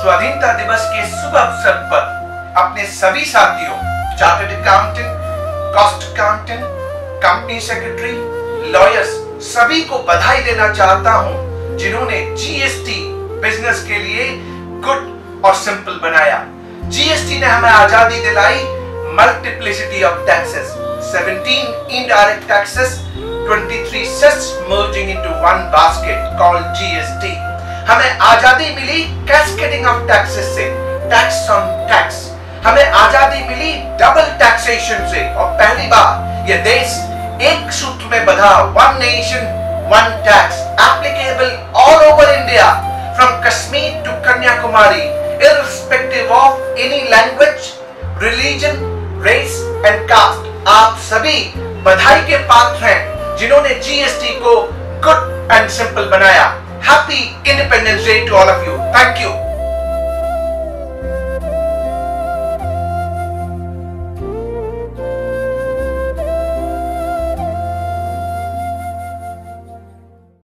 स्वाधीनता दिवस के शुभ अवसर पर अपने सभी साथियों chartered accountant cost accountant company secretary lawyers सभी को बधाई देना चाहता हूँ, जिन्होंने जीएसटी बिज़नेस के लिए गुड और सिंपल बनाया। जीएसटी ने हमें आज़ादी दिलाई multiplicity of taxes 17 indirect taxes 23 sets merging into one basket called GST हमें आज़ादी मिली कैस्केडिंग ऑफ़ टैक्सेस से टैक्स ऑन टैक्स हमें आज़ादी मिली डबल टैक्सेशन से। और पहली बार यह देश एक सूत्र में बधा one nation one tax applicable all over India from Kashmir to Kanyakumari irrespective of any language, religion, race and caste. आप सभी बधाई के पात्र हैं जिन्होंने जीएसटी को गुड एंड सिंपल बनाया। Happy Independence Day to all of you. Thank you.